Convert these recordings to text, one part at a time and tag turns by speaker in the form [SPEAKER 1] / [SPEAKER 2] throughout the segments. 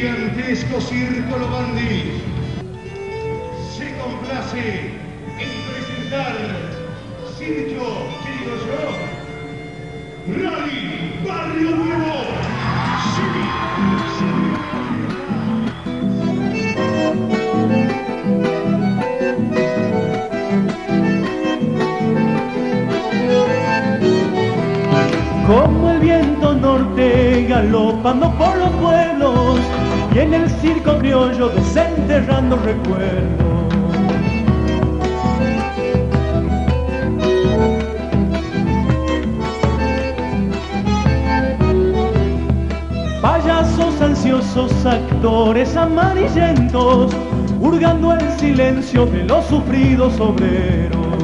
[SPEAKER 1] gigantesco circo Lobandi se complace en presentar Circo, ¿qué digo yo? Rally Barrio Nuevo.
[SPEAKER 2] Como el viento norte galopando por los pueblos y en el circo criollo desenterrando recuerdos. Payasos ansiosos, actores amarillentos, hurgando el silencio de los sufridos obreros.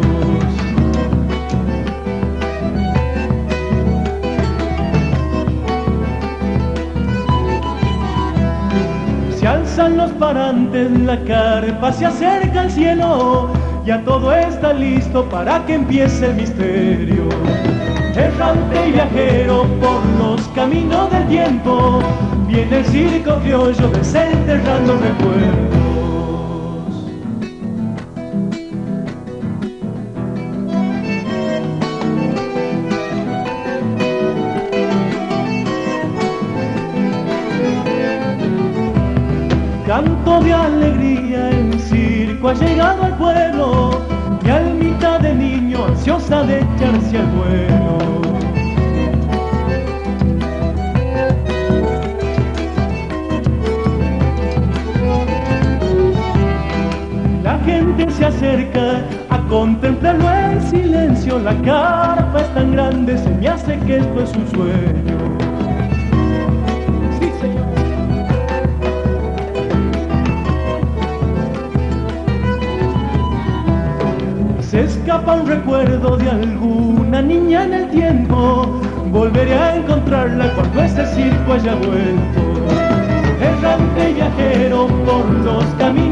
[SPEAKER 2] Alzan los parantes, la carpa se acerca al cielo, ya todo está listo para que empiece el misterio. Errante y viajero por los caminos del tiempo, viene el circo criollo desenterrando recuerdos. Canto de alegría, el circo ha llegado al pueblo, mi almita de niño ansiosa de echarse al vuelo. La gente se acerca a contemplarlo en silencio, la carpa es tan grande, se me hace que esto es un sueño. Escapa un recuerdo de alguna niña en el tiempo. Volveré a encontrarla cuando ese circo haya vuelto. Errante viajero por los caminos